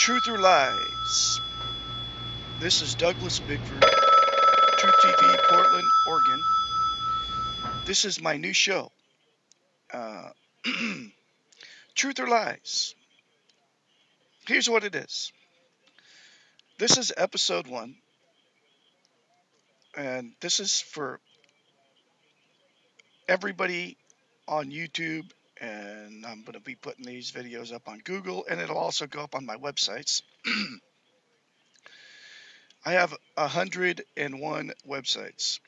Truth or Lies. This is Douglas Bickford, Truth TV, Portland, Oregon. This is my new show. Uh, Truth or Lies. Here's what it is. This is episode one, and this is for everybody on YouTube and I'm going to be putting these videos up on Google and it'll also go up on my websites. I have 101 websites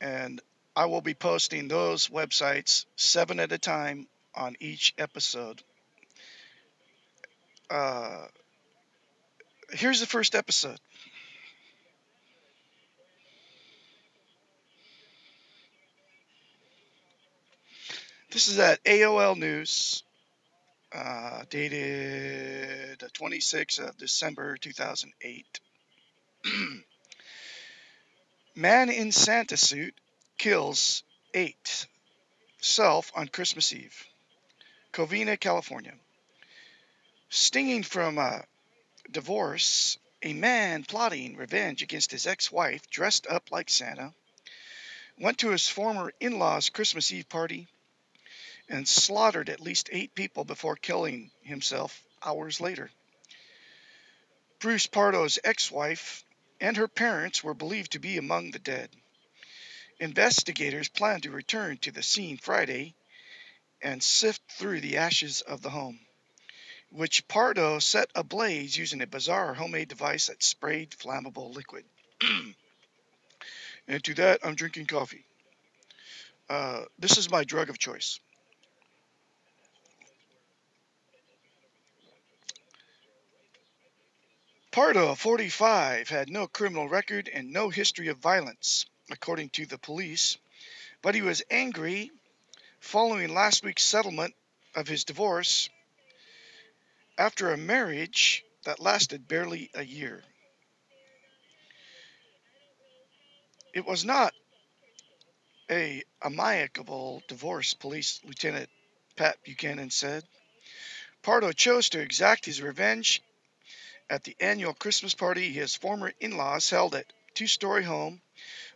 and I will be posting those websites seven at a time on each episode. Uh, here's the first episode. This is at AOL News, uh, dated 26th of December 2008. Man in Santa suit kills eight self on Christmas Eve. Covina, California. Stinging from a divorce, a man plotting revenge against his ex wife, dressed up like Santa, went to his former in law's Christmas Eve party and slaughtered at least eight people before killing himself hours later. Bruce Pardo's ex wife and her parents were believed to be among the dead. Investigators plan to return to the scene Friday and sift through the ashes of the home, which Pardo set ablaze using a bizarre homemade device that sprayed flammable liquid. and to that, I'm drinking coffee. Uh, this is my drug of choice. Pardo, 45, had no criminal record and no history of violence, according to the police, but he was angry following last week's settlement of his divorce after a marriage that lasted barely a year. It was not a amicable divorce, Police Lieutenant Pat Buchanan said. Pardo chose to exact his revenge at the annual Christmas party his former in laws held at two story home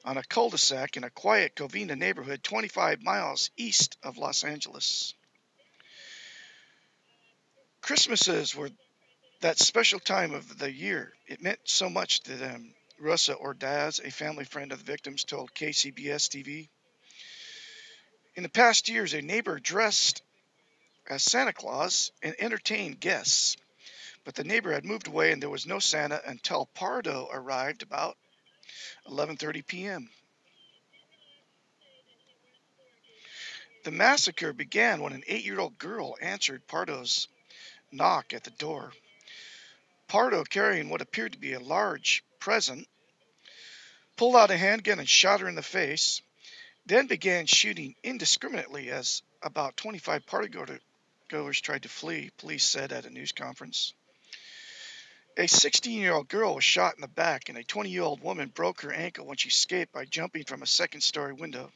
on a cul de sac in a quiet Covina neighborhood 25 miles east of Los Angeles. Christmases were that special time of the year. It meant so much to them. Russa Ordaz, a family friend of the victims, told KCBS TV. In the past years, a neighbor dressed as Santa Claus and entertained guests. But the neighbor had moved away and there was no Santa until Pardo arrived about 11:30 p.m. The massacre began when an 8-year-old girl answered Pardo's knock at the door. Pardo, carrying what appeared to be a large present, pulled out a handgun and shot her in the face, then began shooting indiscriminately as about 25 party goers tried to flee, police said at a news conference. A 16 year old girl was shot in the back, and a 20 year old woman broke her ankle when she escaped by jumping from a second story window.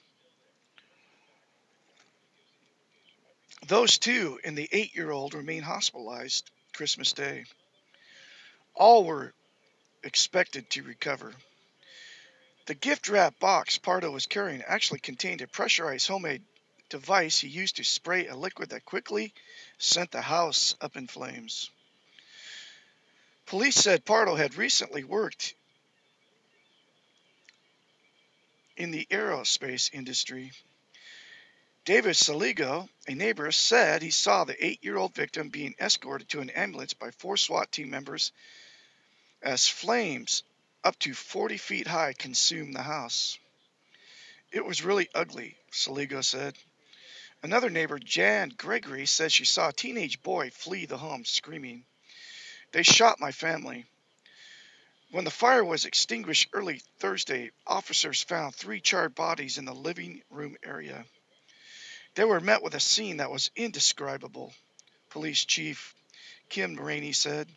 Those two and the eight year old remain hospitalized Christmas Day. All were expected to recover. The gift wrap box Pardo was carrying actually contained a pressurized homemade device he used to spray a liquid that quickly sent the house up in flames. Police said Pardo had recently worked in the aerospace industry. David Saligo, a neighbor, said he saw the eight year old victim being escorted to an ambulance by four SWAT team members as flames up to 40 feet high consumed the house. It was really ugly, Saligo said. Another neighbor, Jan Gregory, said she saw a teenage boy flee the home screaming. They shot my family. When the fire was extinguished early Thursday, officers found three charred bodies in the living room area. They were met with a scene that was indescribable, Police Chief Kim Raney said.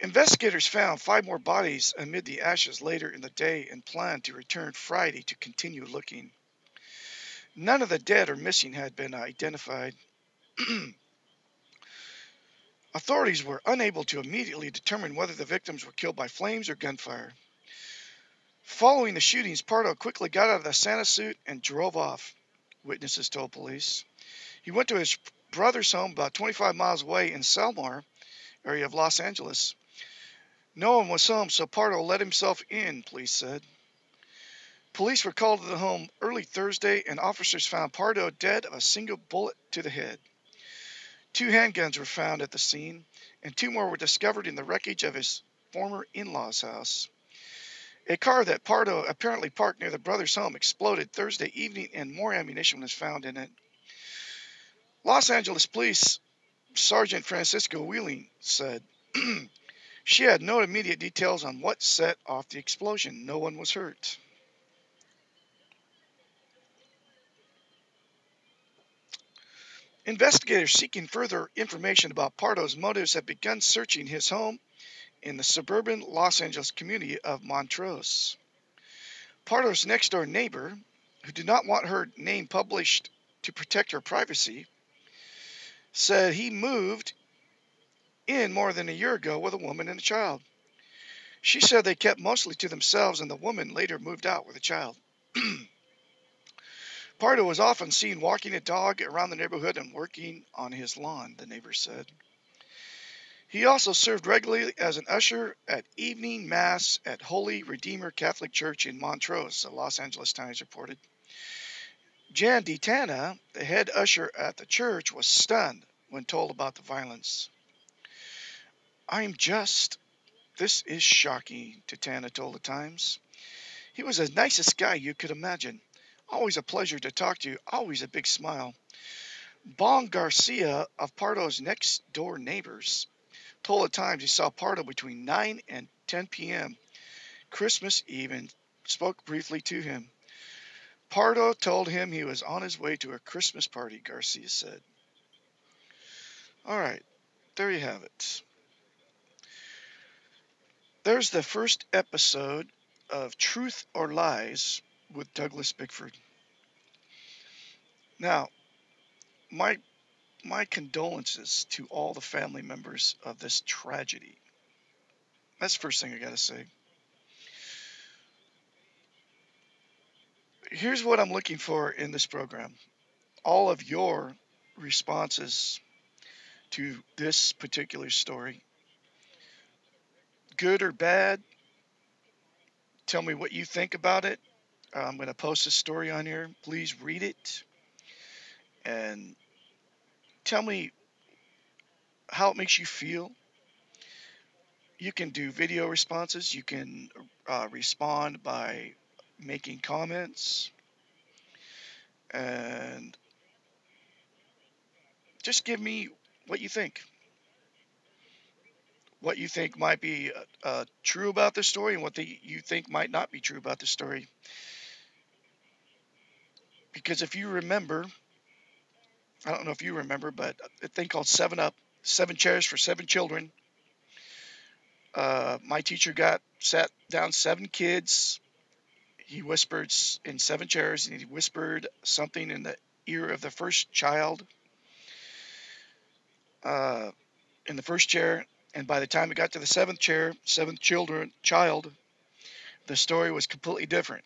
Investigators found five more bodies amid the ashes later in the day and plan to return Friday to continue looking. None of the dead or missing had been identified. Authorities were unable to immediately determine whether the victims were killed by flames or gunfire. Following the shootings, Pardo quickly got out of the Santa suit and drove off, witnesses told police. He went to his brother's home about 25 miles away in Sylmar area of Los Angeles. No one was home, so Pardo let himself in, police said. Police were called to the home early Thursday, and officers found Pardo dead of a single bullet to the head. Two handguns were found at the scene, and two more were discovered in the wreckage of his former in law's house. A car that Pardo apparently parked near the brother's home exploded Thursday evening, and more ammunition was found in it. Los Angeles Police Sergeant Francisco Wheeling said she had no immediate details on what set off the explosion. No one was hurt. Investigators seeking further information about Pardo's motives have begun searching his home in the suburban Los Angeles community of Montrose. Pardo's next door neighbor, who did not want her name published to protect her privacy, said he moved in more than a year ago with a woman and a child. She said they kept mostly to themselves and the woman later moved out with a child. Pardo was often seen walking a dog around the neighborhood and working on his lawn, the neighbor said. He also served regularly as an usher at evening mass at Holy Redeemer Catholic Church in Montrose, the Los Angeles Times reported. Jan DeTana, the head usher at the church, was stunned when told about the violence. I'm just. This is shocking, DeTana told the Times. He was the nicest guy you could imagine. Always a pleasure to talk to you, always a big smile. Bong Garcia of Pardo's next door neighbors told the Times he saw Pardo between 9 and 10 p.m. Christmas Eve and spoke briefly to him. Pardo told him he was on his way to a Christmas party, Garcia said. All right, there you have it. There's the first episode of Truth or Lies with Douglas Bickford. Now, my my condolences to all the family members of this tragedy. That's the first thing I got to say. here's what I'm looking for in this program all of your responses to this particular story, good or bad. Tell me what you think about it. I'm going to post a story on here. Please read it and tell me how it makes you feel. You can do video responses. You can uh, respond by making comments and just give me what you think. What you think might be uh, true about the story and what the, you think might not be true about the story. Because if you remember, I don't know if you remember, but a thing called Seven Up, Seven Chairs for Seven Children. Uh, my teacher got sat down seven kids. He whispered in seven chairs and he whispered something in the ear of the first child uh, in the first chair. And by the time it got to the seventh chair seventh children child the story was completely different.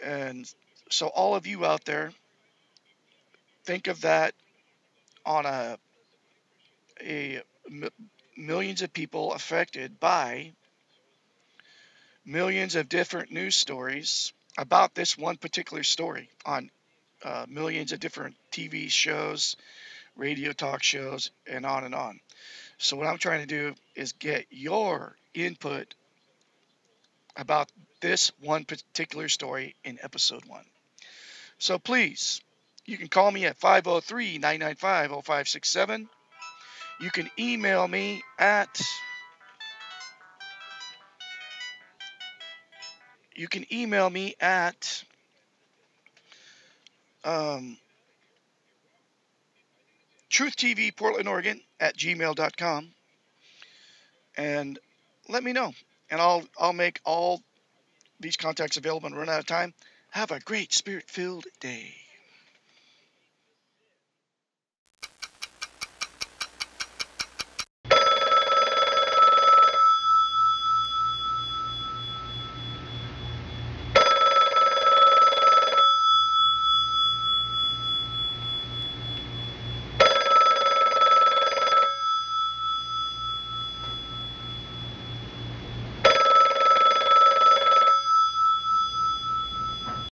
And so all of you out there think of that on a a millions of people affected by millions of different news stories about this one particular story on uh, millions of different TV shows, radio talk shows, and on and on. So, what I'm trying to do is get your input about this one particular story in episode one. So, please, you can call me at 503 995 0567. You can email me at you can email me at um, Truth TV Portland, Oregon at gmail.com and let me know. And I'll I'll make all these contacts available and run out of time. Have a great spirit filled day.